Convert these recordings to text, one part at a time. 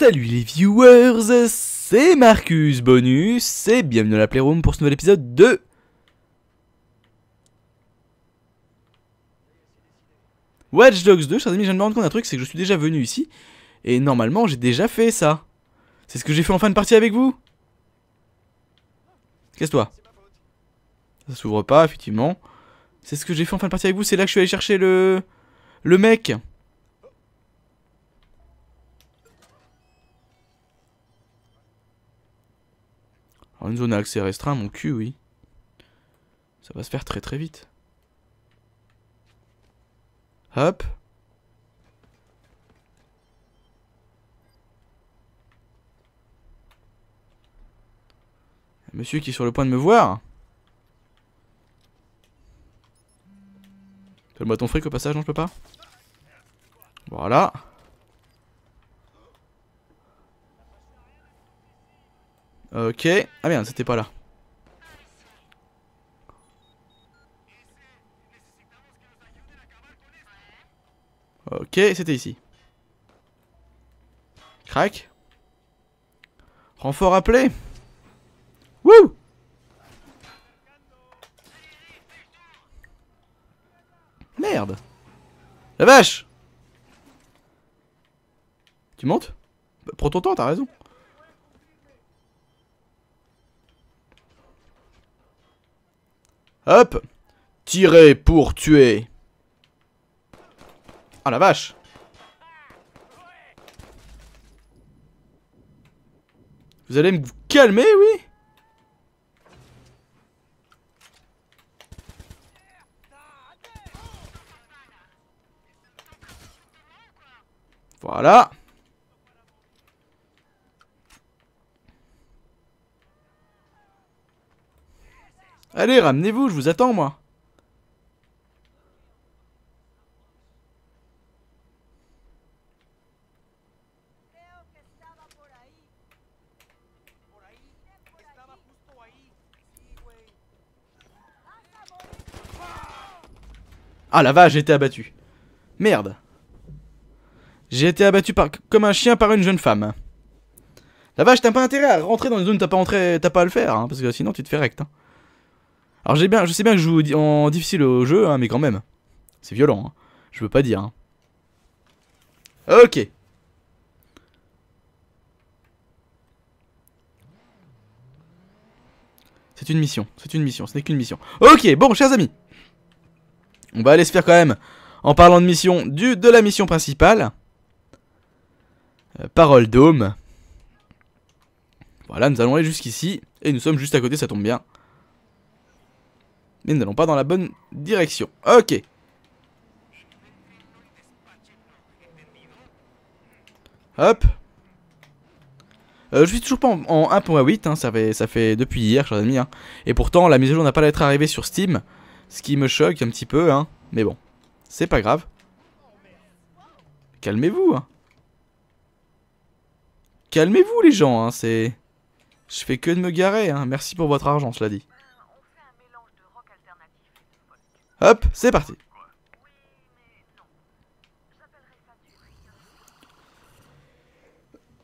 Salut les viewers, c'est Marcus Bonus et bienvenue dans la Playroom pour ce nouvel épisode de... Watch Dogs 2, chers amis, je viens de me rendre compte d'un truc, c'est que je suis déjà venu ici, et normalement j'ai déjà fait ça. C'est ce que j'ai fait en fin de partie avec vous Qu'est-ce-toi Ça s'ouvre pas, effectivement. C'est ce que j'ai fait en fin de partie avec vous, c'est là que je suis allé chercher le... Le mec Alors une zone à accès restreint, mon cul, oui. Ça va se faire très très vite. Hop. Monsieur qui est sur le point de me voir. Donne-moi ton fric au passage, non je peux pas? Voilà. Ok. Ah merde, c'était pas là. Ok, c'était ici. Crac. Renfort appelé. Wouh Merde. La vache Tu montes? Bah, Prends ton temps, t'as raison. Hop Tirer pour tuer. Ah la vache. Vous allez me calmer, oui? Voilà Allez, ramenez-vous, je vous attends, moi. Ah la vache, j'ai été abattu. Merde. J'ai été abattu par, comme un chien par une jeune femme. La vache, t'as pas intérêt à rentrer dans une zone t'as pas, pas à le faire, hein, parce que sinon tu te fais rect. Hein. Alors j'ai bien, je sais bien que je joue en difficile au jeu, hein, mais quand même. C'est violent, hein. je veux pas dire. Hein. Ok. C'est une mission, c'est une mission, ce n'est qu'une mission. Ok, bon, chers amis. On va aller se faire quand même, en parlant de mission, du, de la mission principale. Euh, parole d'homme. Voilà, nous allons aller jusqu'ici. Et nous sommes juste à côté, ça tombe bien. Mais nous n'allons pas dans la bonne direction. Ok. Hop. Euh, je suis toujours pas en, 1.8, hein, ça, fait, ça fait depuis hier, chers amis. Hein. Et pourtant, la mise à jour n'a pas d'être arrivée sur Steam. Ce qui me choque un petit peu, hein. Mais bon, c'est pas grave. Calmez-vous, hein. Calmez-vous, les gens, hein, c'est... Je fais que de me garer, hein. Merci pour votre argent, cela dit. Hop, c'est parti.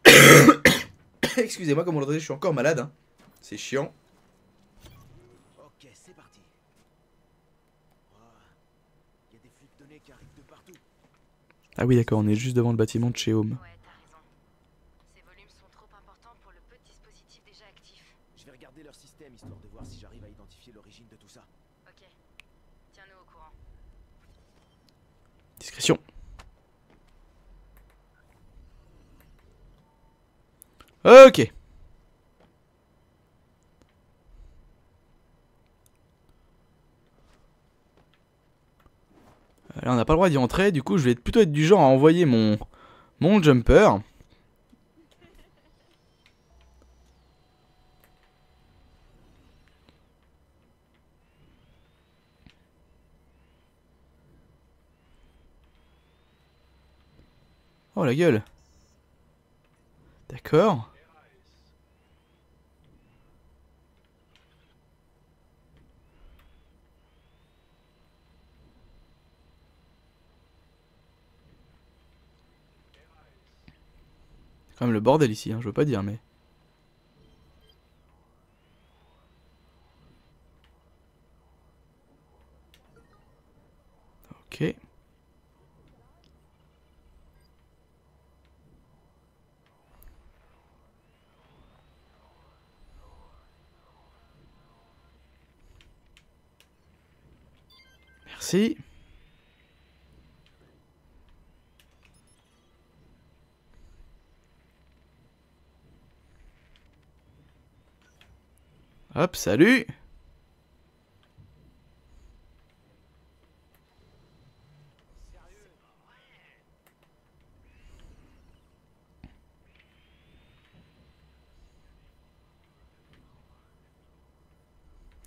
Excusez-moi, comme vous l'entendez, je suis encore malade. Hein. C'est chiant. Ok, c'est parti. Il y a des fuites de nez qui arrivent de partout. Ah oui, d'accord, on est juste devant le bâtiment de chez Home. Ouais, t'as raison. Ces volumes sont trop importants pour le peu de dispositifs déjà actifs. Je vais regarder leur système histoire de voir si j'arrive à identifier l'origine de tout ça. Discrétion. Ok. Là, on n'a pas le droit d'y entrer, du coup je vais plutôt être du genre à envoyer mon, mon jumper. Oh la gueule D'accord. Quand même le bordel ici, hein, je veux pas dire, mais... Ok. Merci. Hop, salut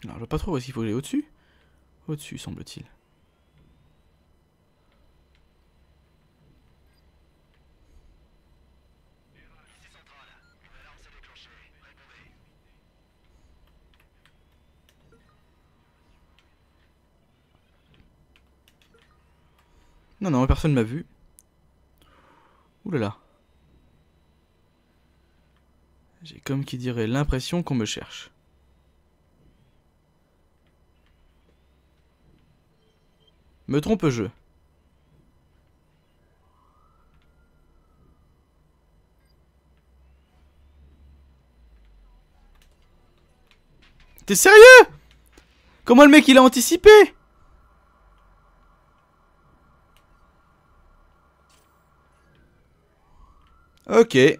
Alors, je vois pas trop où est-ce qu'il faut aller au-dessus? Au-dessus, semble-t-il. Non, non, personne m'a vu. Ouh là là. J'ai comme qui dirait l'impression qu'on me cherche. Me trompe-je T'es sérieux? Comment le mec il a anticipé? Ok.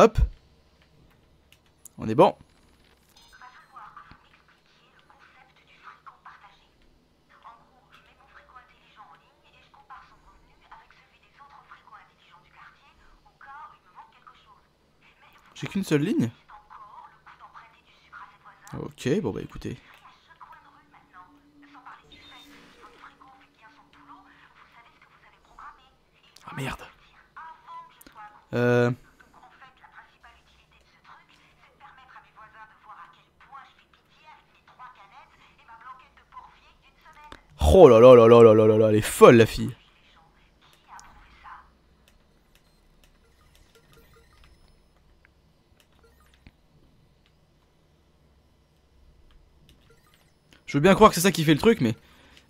Hop. On est bon. J'ai qu'une seule ligne Ok, bon bah écoutez. Ah merde. Euh... Oh là là là là là là là elle est folle la fille. Je veux bien croire que c'est ça qui fait le truc, mais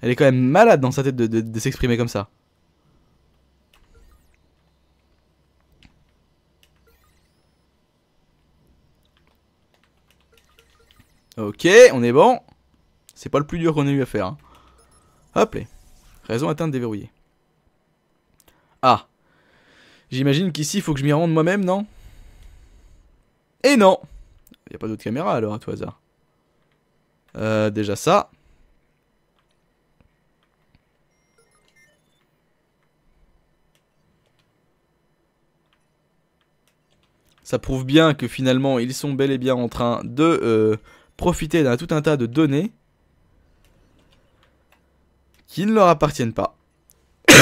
elle est quand même malade dans sa tête de s'exprimer comme ça. Ok, on est bon. C'est pas le plus dur qu'on ait eu à faire. hein. Hop. Raison atteinte déverrouillée. Ah. J'imagine qu'ici, il faut que je m'y rende moi-même, non? Et non Il a pas d'autre caméra alors, à tout hasard. Euh, déjà ça. Ça prouve bien que finalement, ils sont bel et bien en train de euh, profiter d'un tout un tas de données qui ne leur appartiennent pas.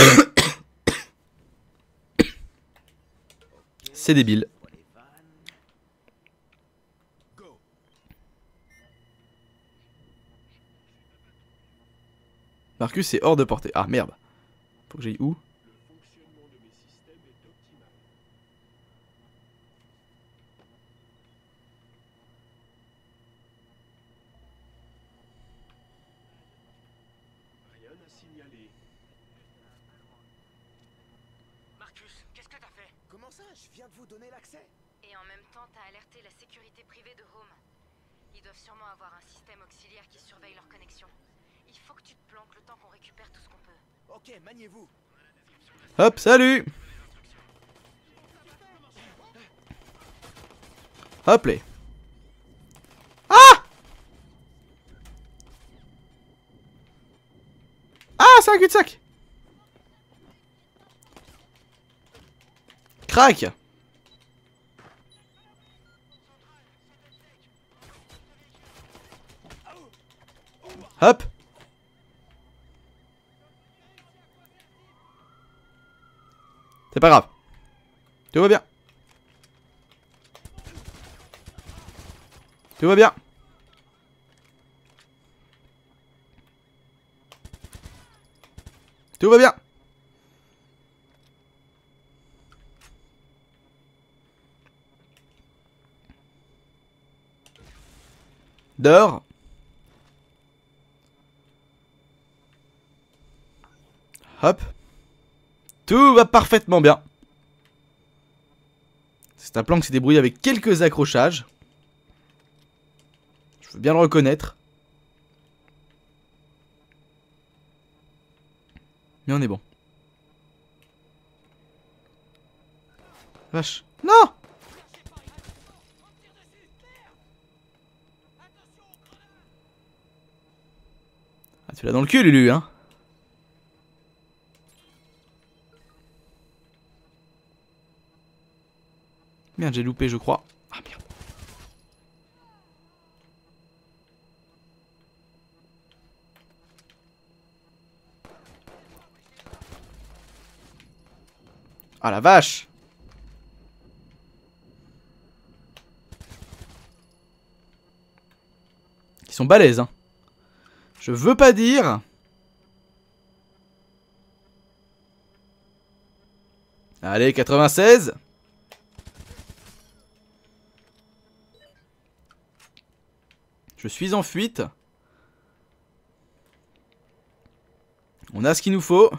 C'est débile. Marcus est hors de portée. Ah merde. Faut que j'aille où Rien à signaler. Marcus, Comment ça Je viens de vous donner l'accès. Et en même temps, t'as alerté la sécurité privée de Home. Ils doivent sûrement avoir un système auxiliaire qui surveille leur connexion. Il faut que tu te planques le temps qu'on récupère tout ce qu'on peut. Ok, maniez-vous. Hop, salut Hop les. Ah Ah, c'est un cul-de-sac Crac Hop C'est pas grave. Tout va bien. Tout va bien. Tout va bien. Dehors. Hop. Tout va parfaitement bien. C'est un plan qui s'est débrouillé avec quelques accrochages. Je veux bien le reconnaître. Mais on est bon. Vache. Non Ah, tu l'as dans le cul, Lulu, hein? Merde, j'ai loupé, je crois. Ah merde. Ah la vache Ils sont balèzes, hein. Je veux pas dire... Allez, 96 Je suis en fuite. On a ce qu'il nous faut.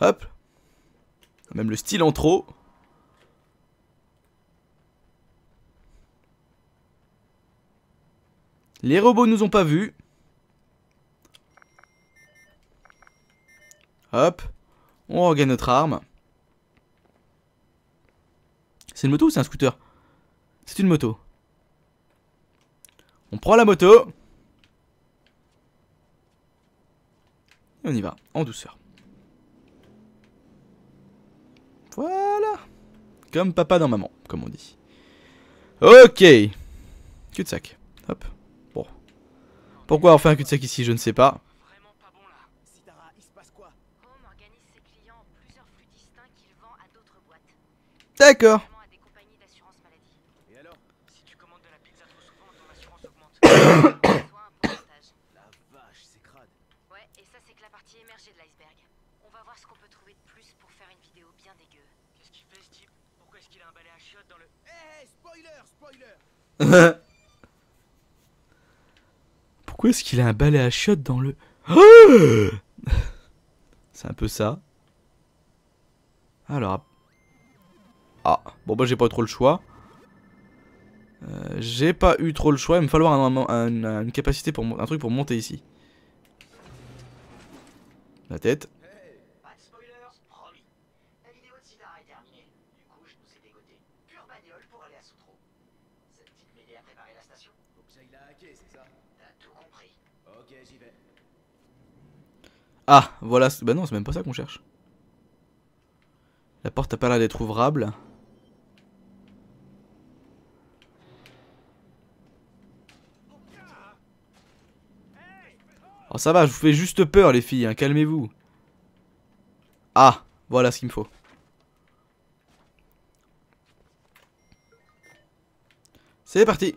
Hop. Même le style en trop. Les robots nous ont pas vus. Hop. On regagne notre arme. C'est une moto ou c'est un scooter? C'est une moto. On prend la moto. Et on y va, en douceur. Voilà. Comme papa dans maman, comme on dit. Ok. Cul de sac. Hop. Bon. Pourquoi on fait un cul de sac ici, je ne sais pas. Vraiment pas bon là. Sidara, il se passe quoi Home organise ses clients en plusieurs flux distincts qu'il vend à d'autres boîtes. D'accord. Notamment à des compagnies d'assurance maladie. Et alors Si tu commandes de la pizza trop souvent, ton assurance augmente. Soit un pourcentage. La vache, c'est crade. Ouais, et ça c'est que la partie émergée de l'iceberg. On va voir ce qu'on peut trouver de plus pour faire une vidéo bien dégueu. Qu'est-ce qu'il fait ce type? Pourquoi est-ce qu'il a un balai à chiottes dans le. Hé, hey, spoiler, spoiler Pourquoi est-ce qu'il a un balai à chiottes dans le... C'est un peu ça. Alors... Ah, bon bah j'ai pas trop le choix. Euh, j'ai pas eu trop le choix, il me falloir un- un- un- une capacité pour un truc pour monter ici. La tête. Pas de spoilers, promis. La vidéo de Sidara est terminée. Du coup, je nous ai dégoté. Pure bagnole pour aller à Soutro. Ça te dit de m'aider à préparer la station Donc j'aille la hacker, c'est ça T'as tout compris. Ok, j'y vais. Ah, voilà, bah non, c'est même pas ça qu'on cherche. La porte a pas l'air d'être ouvrable. Oh ça va, je vous fais juste peur les filles, hein, calmez-vous. Ah, voilà ce qu'il me faut. C'est parti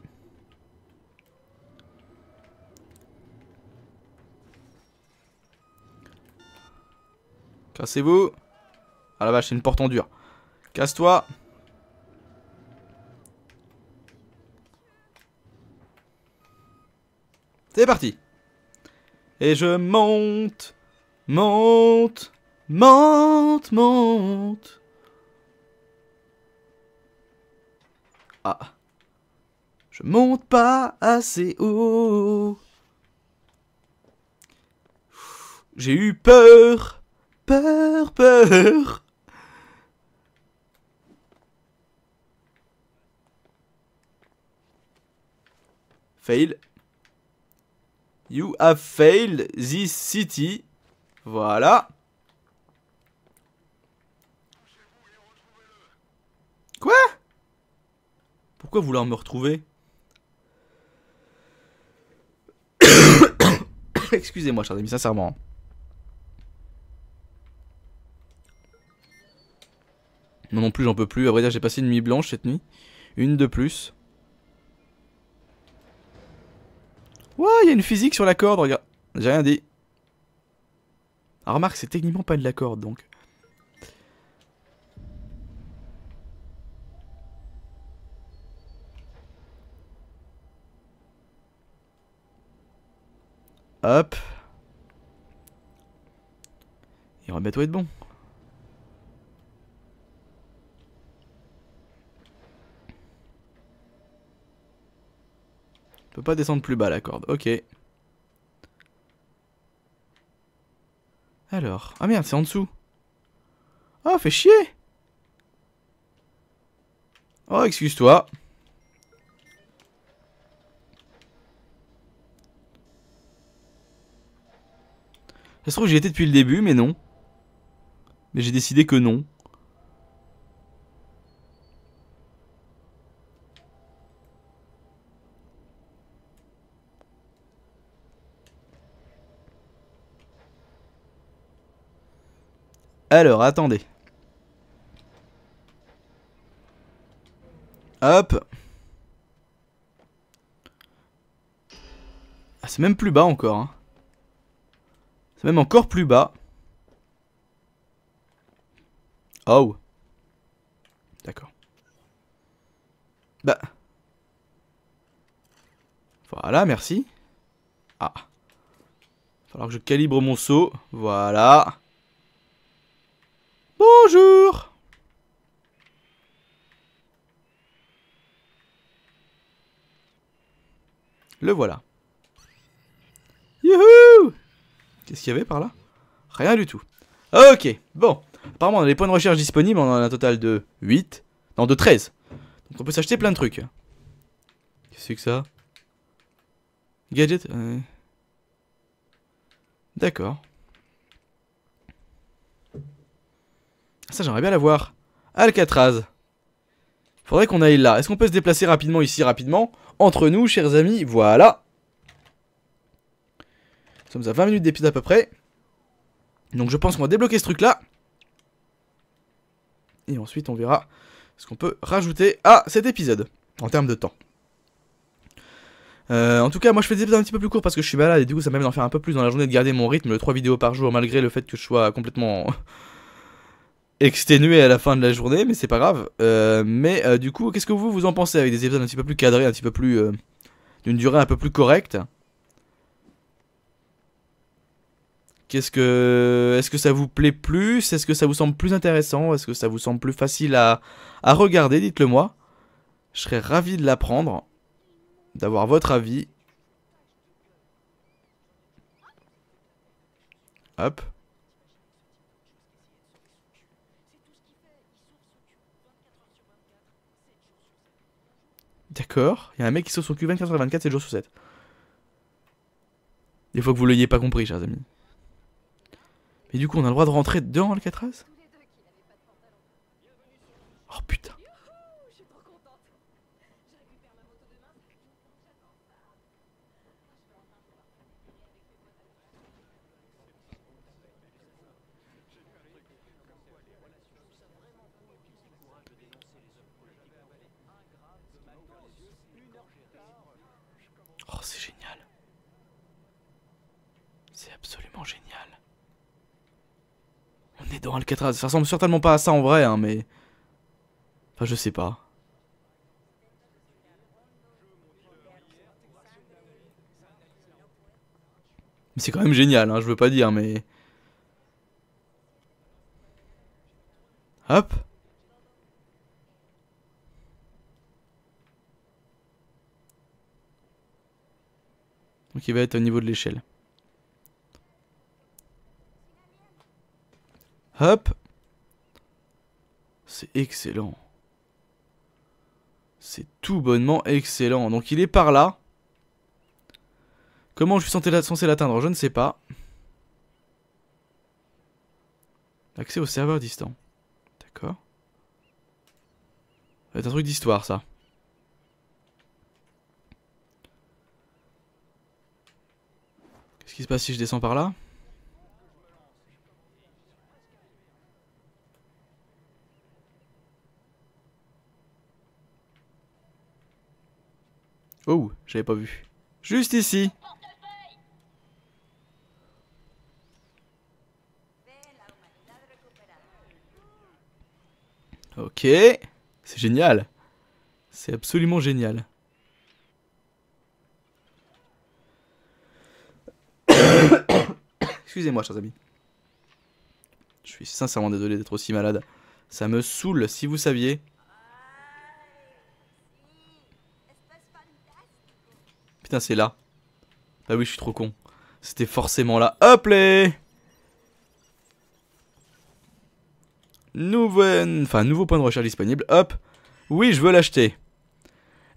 Cassez-vous Ah la vache, c'est une porte en dur. Casse-toi C'est parti Et je monte Monte Monte Monte Ah. Je monte pas assez haut. J'ai eu peur. Peur, peur. Fail. You have failed this city. Voilà. Quoi? Pourquoi vouloir me retrouver? Excusez-moi, chers amis, sincèrement. Moi non plus, j'en peux plus. À vrai dire, j'ai passé une nuit blanche cette nuit. Une de plus. Ouah, il y a une physique sur la corde, regarde. J'ai rien dit. Ah, remarque, c'est techniquement pas de la corde, donc. Hop. On va bientôt être bon. Peut pas descendre plus bas la corde, ok. Alors, ah merde, c'est en dessous. Oh, fait chier Oh, excuse-toi. Ça se trouve, j'y étais depuis le début, mais non. Mais j'ai décidé que non. Alors, attendez. Hop. Ah, c'est même plus bas encore. Hein. C'est même encore plus bas. Oh. D'accord. Bah. Voilà, merci. Ah. Falloir que je calibre mon saut. Voilà. Bonjour Le voilà. Youhou Qu'est-ce qu'il y avait par là? Rien du tout. Ok, bon. Apparemment, on a les points de recherche disponibles. On en a un total de 8. Non, de 13. Donc on peut s'acheter plein de trucs. Qu'est-ce que ça? Gadget ouais. D'accord. Ça, j'aimerais bien la voir. Alcatraz. Faudrait qu'on aille là. Est-ce qu'on peut se déplacer rapidement ici, rapidement? Entre nous, chers amis, voilà. Nous sommes à 20 minutes d'épisode à peu près. Donc je pense qu'on va débloquer ce truc-là. Et ensuite, on verra ce qu'on peut rajouter à cet épisode, en termes de temps. Euh, en tout cas, moi je fais des épisodes un petit peu plus courts parce que je suis malade et du coup ça permet d'en faire un peu plus dans la journée, de garder mon rythme, de 3 vidéos par jour, malgré le fait que je sois complètement exténué à la fin de la journée, mais c'est pas grave. Euh, mais euh, du coup, qu'est-ce que vous vous en pensez avec des épisodes un petit peu plus cadrés, un petit peu plus euh, d'une durée un peu plus correcte Qu'est-ce que est-ce que ça vous plaît plus? Est-ce que ça vous semble plus intéressant? Est-ce que ça vous semble plus facile à, à regarder? Dites-le moi. Je serais ravi de l'apprendre, d'avoir votre avis. Hop. D'accord. Il y a un mec qui sauve son cul 24 sur 24, 7 jours sur 7. Il faut que vous l'ayez pas compris, chers amis. Mais du coup, on a le droit de rentrer dans Alcatraz? Oh putain. C'est absolument génial. On est dans Alcatraz. Ça ressemble certainement pas à ça en vrai, hein, mais... Enfin, je sais pas. Mais c'est quand même génial, hein, je veux pas dire, mais... Hop Donc il va être au niveau de l'échelle. Hop. C'est excellent. C'est tout bonnement excellent. Donc il est par là. Comment je suis censé la- censé l'atteindre? Je ne sais pas. Accès au serveur distant. D'accord. Ça va être un truc d'histoire ça. Qu'est-ce qui se passe si je descends par là? Oh, j'avais pas vu. Juste ici. Ok. C'est génial. C'est absolument génial. Excusez-moi, chers amis. Je suis sincèrement désolé d'être aussi malade. Ça me saoule, si vous saviez. Putain, c'est là. Bah oui, je suis trop con. C'était forcément là. Hop les Nouveau... Enfin, nouveau point de recherche disponible. Hop. Oui, je veux l'acheter.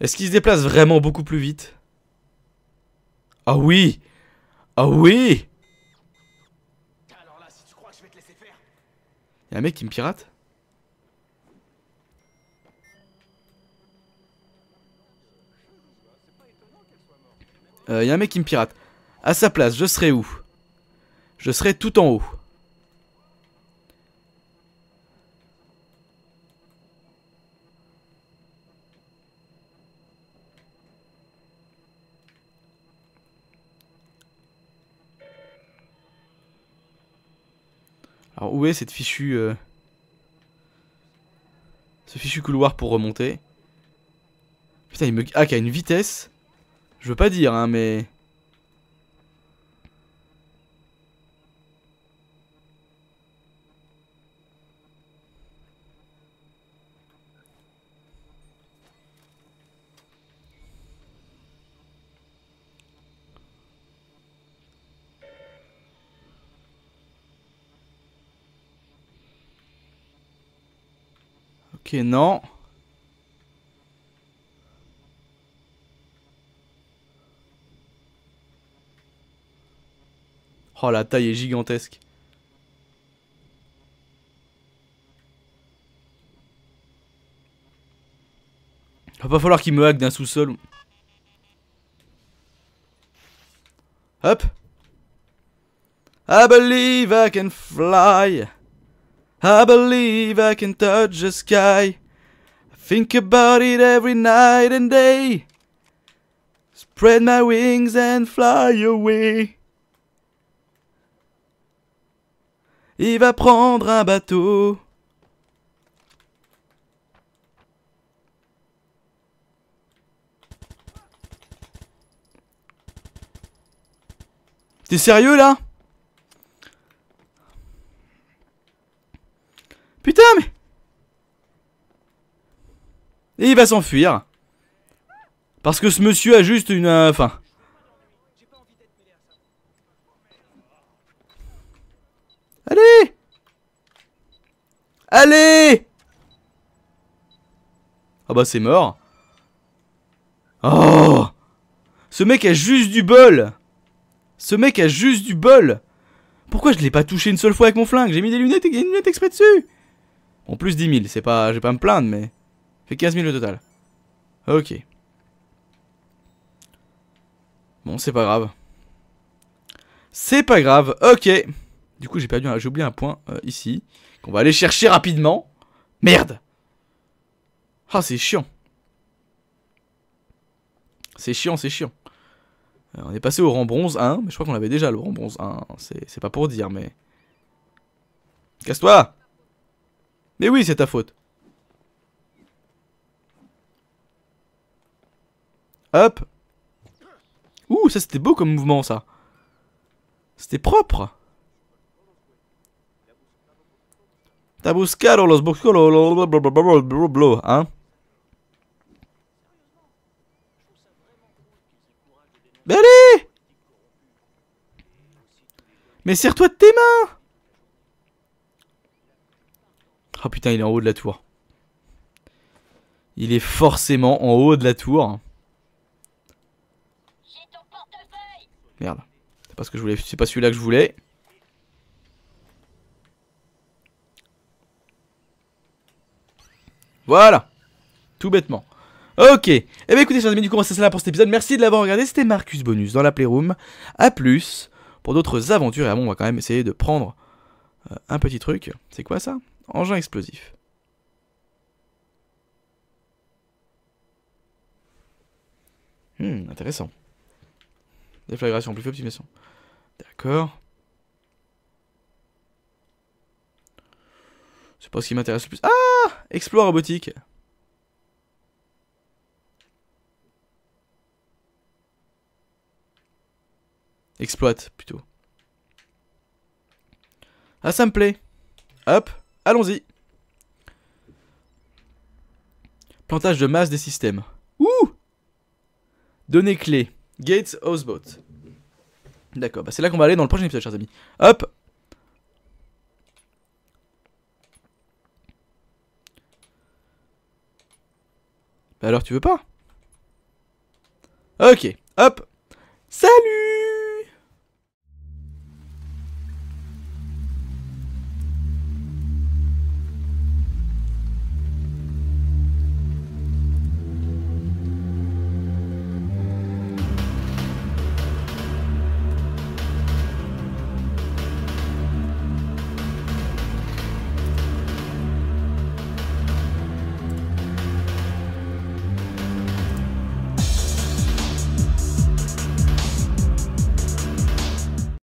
Est-ce qu'il se déplace vraiment beaucoup plus vite? Ah oui Ah oui. Y'a un mec qui me pirate? Euh, y a un mec qui me pirate. À sa place, je serai où? Je serai tout en haut. Alors où est cette fichue... euh, Ce fichu couloir pour remonter? Putain, il me hack à une vitesse. Je veux pas dire, hein, mais... Ok, non. Oh, la taille est gigantesque. Va pas falloir qu'il me hack d'un sous-sol. Hop. I believe I can fly. I believe I can touch the sky. I think about it every night and day. Spread my wings and fly away. Il va prendre un bateau. T'es sérieux là? Putain mais il va s'enfuir. Parce que ce monsieur a juste une... euh, Enfin... Allez Allez Ah bah c'est mort. Oh Ce mec a juste du bol Ce mec a juste du bol Pourquoi je l'ai pas touché une seule fois avec mon flingue? J'ai mis des lunettes et des lunettes exprès dessus En plus 10 000, c'est pas... Je vais pas me plaindre mais... Fait 15 000 au total. Ok. Bon, c'est pas grave. C'est pas grave, ok. Du coup, j'ai perdu, j'ai oublié un point euh, ici qu'on va aller chercher rapidement. Merde. Ah, c'est chiant. C'est chiant, c'est chiant. Euh, on est passé au rang bronze 1, mais je crois qu'on avait déjà le rang bronze 1. C'est c'est pas pour dire, mais. Casse-toi Mais oui, c'est ta faute. Hop. Ouh, ça c'était beau comme mouvement, ça. C'était propre. T'as buscado los blablabla, hein Mais allez Mais serre-toi de tes mains Oh putain, il est en haut de la tour. Il est forcément en haut de la tour. Merde. C'est pas ce. C'est pas celui-là que je voulais. Voilà. Tout bêtement. Ok. Eh bien écoutez, chers amis, du coup, c'est là pour cet épisode. Merci de l'avoir regardé. C'était Marcus Bonus dans la Playroom. A plus pour d'autres aventures. Et bon, on va quand même essayer de prendre euh, un petit truc. C'est quoi ça? Engin explosif. Hmm, intéressant. Déflagration, plus faible optimisation. D'accord. C'est pas ce qui m'intéresse le plus. Ah Exploit robotique. Exploite, plutôt. Ah, ça me plaît. Hop, allons-y. Plantage de masse des systèmes. Ouh Données clés. Gates Houseboat. D'accord, bah c'est là qu'on va aller dans le prochain épisode, chers amis. Hop Bah alors tu veux pas? Ok, hop. Salut